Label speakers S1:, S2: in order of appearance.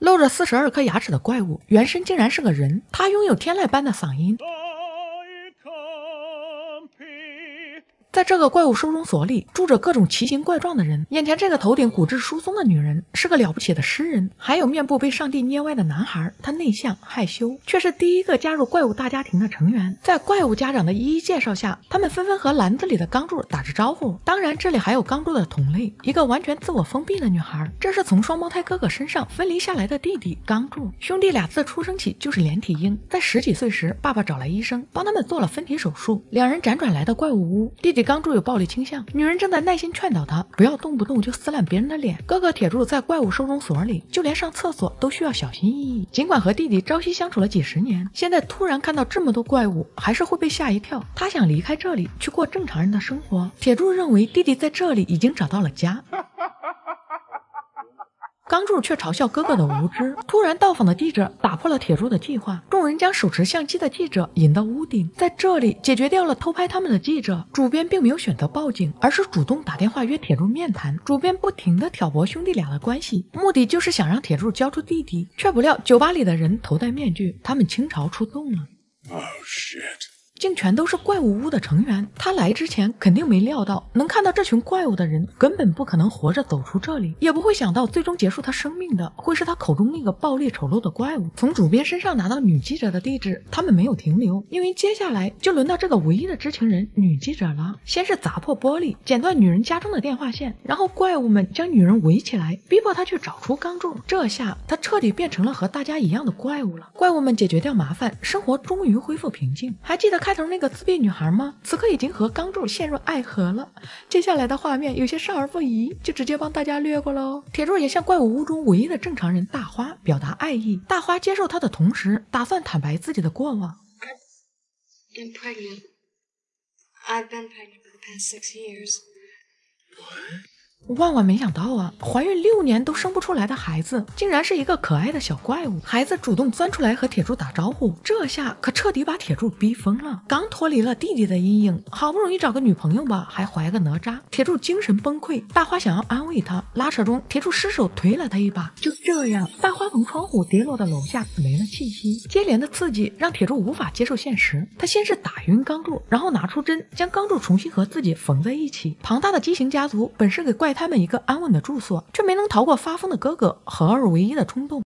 S1: 露着四十二颗牙齿的怪物，原身竟然是个人。他拥有天籁般的嗓音。在这个怪物收容所里，住着各种奇形怪状的人。眼前这个头顶骨质疏松的女人是个了不起的诗人，还有面部被上帝捏歪的男孩。他内向害羞，却是第一个加入怪物大家庭的成员。在怪物家长的一一介绍下，他们纷纷和篮子里的钢柱打着招呼。当然，这里还有钢柱的同类，一个完全自我封闭的女孩。这是从双胞胎哥哥身上分离下来的弟弟钢柱。兄弟俩自出生起就是连体婴。在十几岁时，爸爸找来医生，帮他们做了分体手术。两人辗转来到怪物屋，弟弟。钢柱有暴力倾向，女人正在耐心劝导他不要动不动就撕烂别人的脸。哥哥铁柱在怪物收容所里，就连上厕所都需要小心翼翼。尽管和弟弟朝夕相处了几十年，现在突然看到这么多怪物，还是会被吓一跳。他想离开这里，去过正常人的生活。铁柱认为弟弟在这里已经找到了家。钢柱却嘲笑哥哥的无知。突然到访的记者打破了铁柱的计划，众人将手持相机的记者引到屋顶，在这里解决掉了偷拍他们的记者。主编并没有选择报警，而是主动打电话约铁柱面谈。主编不停地挑拨兄弟俩的关系，目的就是想让铁柱交出弟弟。却不料酒吧里的人头戴面具，他们倾巢出动了。竟全都是怪物屋的成员。他来之前肯定没料到，能看到这群怪物的人根本不可能活着走出这里，也不会想到最终结束他生命的会是他口中那个暴力丑陋的怪物。从主编身上拿到女记者的地址，他们没有停留，因为接下来就轮到这个唯一的知情人女记者了。先是砸破玻璃，剪断女人家中的电话线，然后怪物们将女人围起来，逼迫她去找出钢柱。这下她彻底变成了和大家一样的怪物了。怪物们解决掉麻烦，生活终于恢复平静。还记得看开头那个自闭女孩吗？此刻已经和钢柱陷入爱河了。接下来的画面有些少儿不宜，就直接帮大家略过喽。铁柱也向怪物屋中唯一的正常人大花表达爱意。大花接受他的同时，打算坦白自己的过往。
S2: I'm pregnant. I've been pregnant for the past six years.
S1: 万万没想到啊！怀孕六年都生不出来的孩子，竟然是一个可爱的小怪物。孩子主动钻出来和铁柱打招呼，这下可彻底把铁柱逼疯了。刚脱离了弟弟的阴影，好不容易找个女朋友吧，还怀个哪吒，铁柱精神崩溃。大花想要安慰他，拉扯中，铁柱失手推了他一把。就这样，大花从窗户跌落到楼下，没了气息。接连的刺激让铁柱无法接受现实，他先是打晕钢柱，然后拿出针将钢柱重新和自己缝在一起。庞大的畸形家族本是给怪。给他们一个安稳的住所，却没能逃过发疯的哥哥合二为一的冲动。